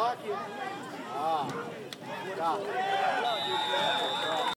de. Ah, tá.